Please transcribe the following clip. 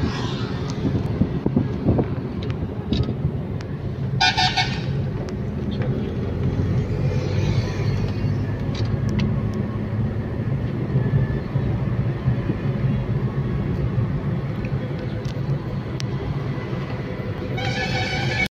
ああ。